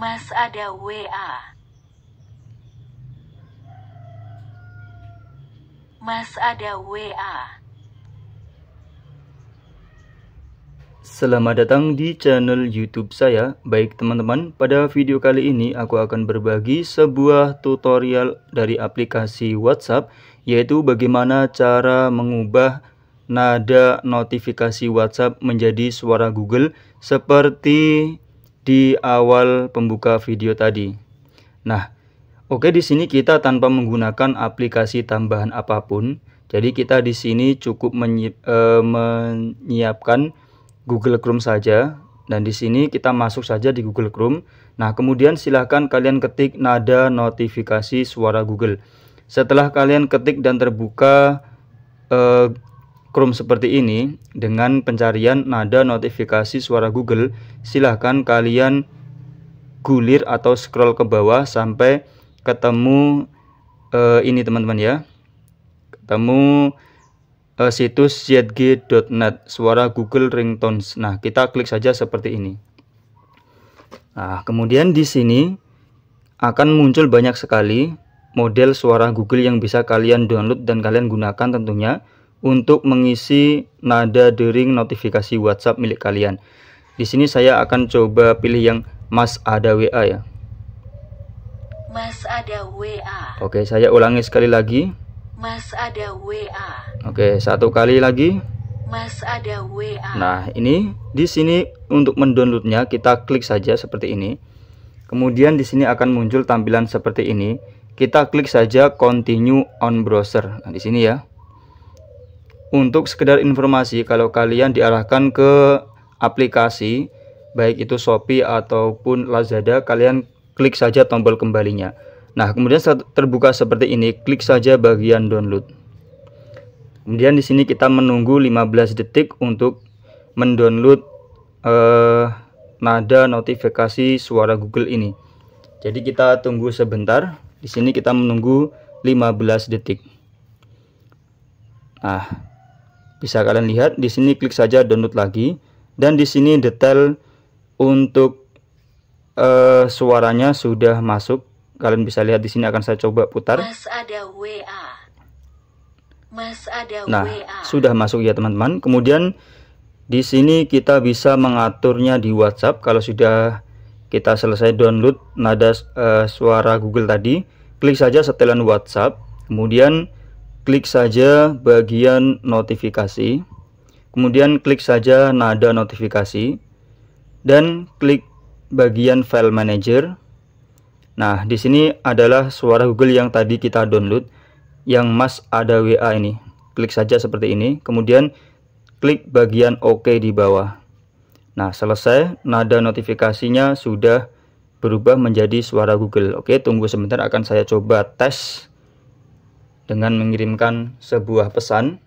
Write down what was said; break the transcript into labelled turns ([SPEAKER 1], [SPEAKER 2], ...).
[SPEAKER 1] Mas ada WA. Mas ada WA.
[SPEAKER 2] Selamat datang di channel YouTube saya. Baik teman-teman, pada video kali ini aku akan berbagi sebuah tutorial dari aplikasi WhatsApp yaitu bagaimana cara mengubah nada notifikasi WhatsApp menjadi suara Google seperti di awal pembuka video tadi. Nah, oke di sini kita tanpa menggunakan aplikasi tambahan apa pun. Jadi kita di sini cukup menyiap, eh, menyiapkan Google Chrome saja dan di sini kita masuk saja di Google Chrome. Nah, kemudian silahkan kalian ketik nada notifikasi suara Google. Setelah kalian ketik dan terbuka eh, Chrome seperti ini dengan pencarian nada notifikasi suara Google, silahkan kalian gulir atau scroll ke bawah sampai ketemu eh, ini teman-teman ya. Ketemu uh, situs zg.net suara Google Ringtones. Nah, kita klik saja seperti ini. Nah, kemudian di sini akan muncul banyak sekali model suara Google yang bisa kalian download dan kalian gunakan tentunya untuk mengisi nada dering notifikasi WhatsApp milik kalian. Di sini saya akan coba pilih yang Mas ada WA ya.
[SPEAKER 1] Mas ada WA.
[SPEAKER 2] Oke, saya ulangi sekali lagi.
[SPEAKER 1] Mas ada WA.
[SPEAKER 2] Oke, satu kali lagi.
[SPEAKER 1] Mas ada WA.
[SPEAKER 2] Nah, ini di sini untuk mendownloadnya kita klik saja seperti ini. Kemudian di sini akan muncul tampilan seperti ini. Kita klik saja continue on browser. Nah, di sini ya. Untuk sekedar informasi kalau kalian diarahkan ke aplikasi baik itu Shopee ataupun Lazada, kalian klik saja tombol kembalinya. Nah, kemudian terbuka seperti ini, klik saja bagian download. Kemudian di sini kita menunggu 15 detik untuk mendownload eh, nada notifikasi suara Google ini. Jadi kita tunggu sebentar. Di sini kita menunggu 15 detik. Nah, bisa kalian lihat di sini klik saja download lagi dan di sini detail untuk eh, suaranya sudah masuk Kalian bisa lihat di sini akan saya coba putar.
[SPEAKER 1] Mas ada WA. Mas ada
[SPEAKER 2] nah,
[SPEAKER 1] WA.
[SPEAKER 2] sudah masuk ya teman-teman. Kemudian di sini kita bisa mengaturnya di WhatsApp kalau sudah kita selesai download nada uh, suara Google tadi. Klik saja setelan WhatsApp, kemudian klik saja bagian notifikasi. Kemudian klik saja nada notifikasi dan klik bagian file manager Nah, di sini adalah suara Google yang tadi kita download yang Mas ada WA ini. Klik saja seperti ini, kemudian klik bagian OK di bawah. Nah, selesai nada notifikasinya sudah berubah menjadi suara Google. Oke, tunggu sebentar akan saya coba tes dengan mengirimkan sebuah pesan.